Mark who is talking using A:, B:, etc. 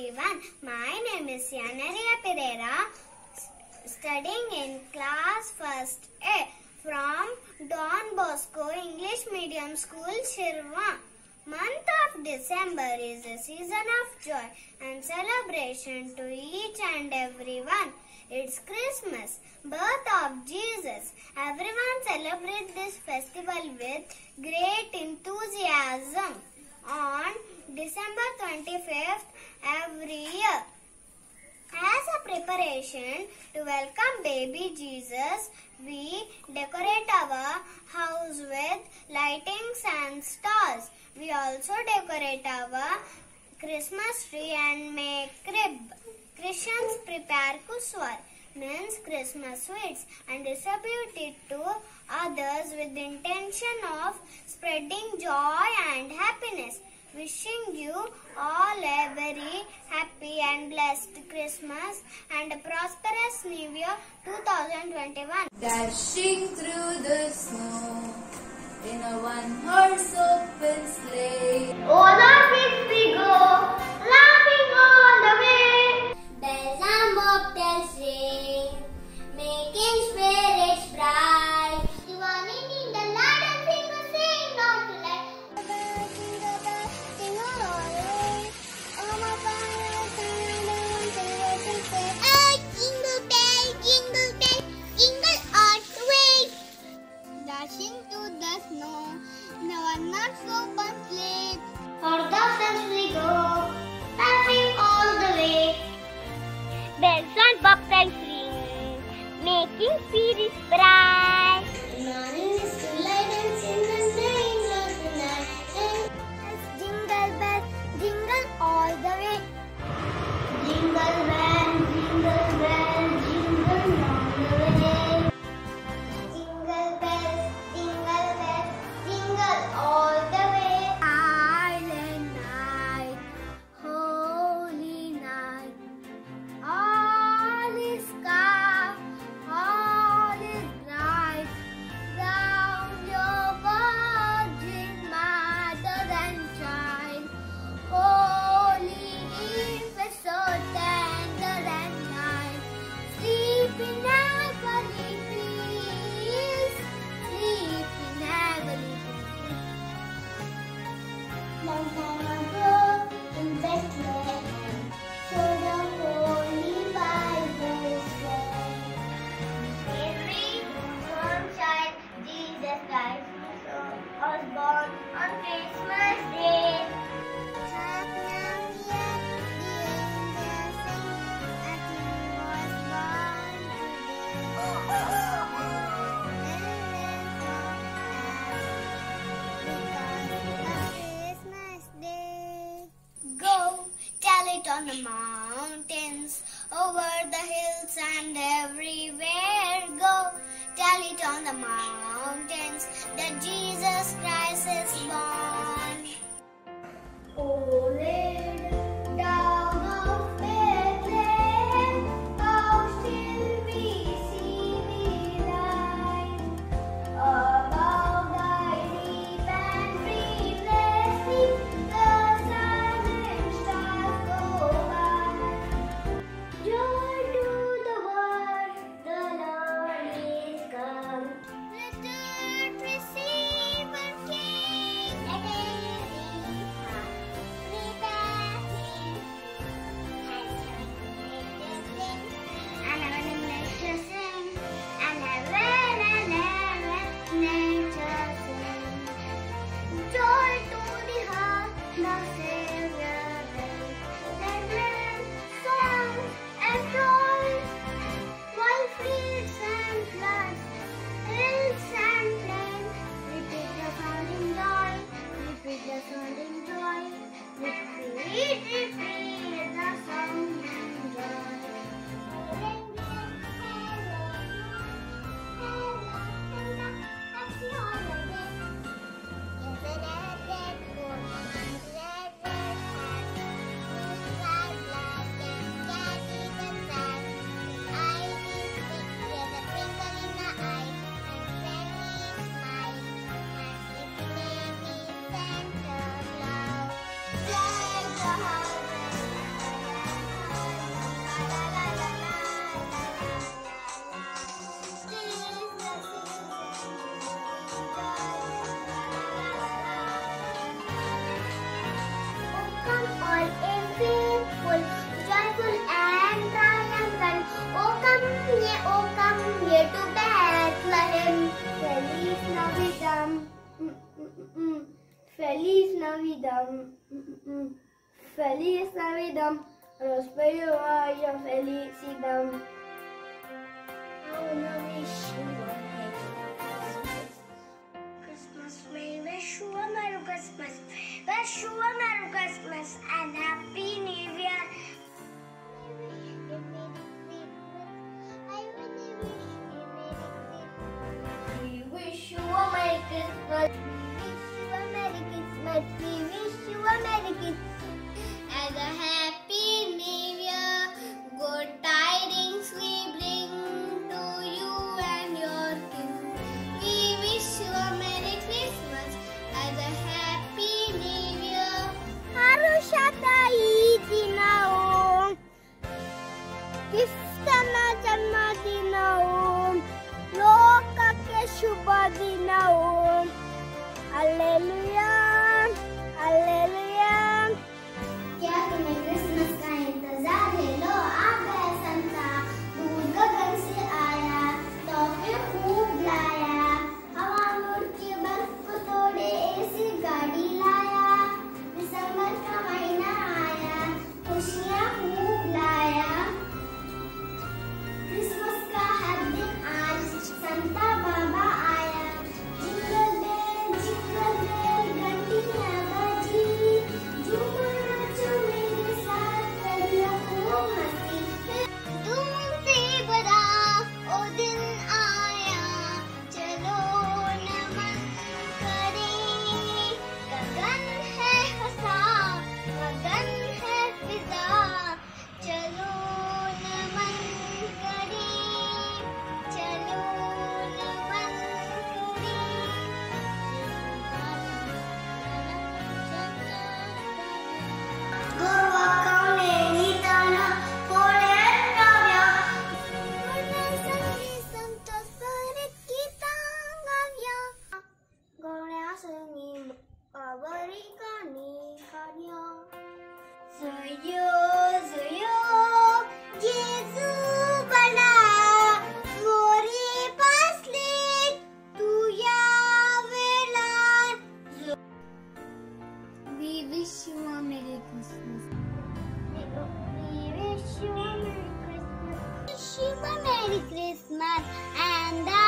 A: everyone. My name is Yanaria Pereira, studying in class first A from Don Bosco English Medium School, Shirva. Month of December is a season of joy and celebration to each and everyone. It's Christmas, birth of Jesus. Everyone celebrates this festival with great enthusiasm on December 25th every year. As a preparation to welcome baby Jesus, we decorate our house with lightings and stars. We also decorate our Christmas tree and make crib. Christians prepare kuswar, means Christmas sweets, and distribute it to others with the intention of spreading joy and happiness. Wishing you all a very happy and blessed Christmas and a prosperous New Year 2021.
B: Dashing through the snow in a one-horse open sleigh.
A: All of it we go, hills and everywhere. Go tell it on the mountains that Jesus Christ is born. Oh, full, joyful and triumphant. Oh come ye, oh come ye to Bethlehem. Feliz Navidad. Feliz Navidad. Navidad. Prospero haya felicidad. I wanna wish you wish you a Merry Christmas and Happy New Year. We wish you a Merry Christmas. We wish you a Merry Christmas. We wish you a Merry Christmas and a Happy wish you a Merry Christmas. We wish you a Merry Christmas. Wish you a Merry Christmas and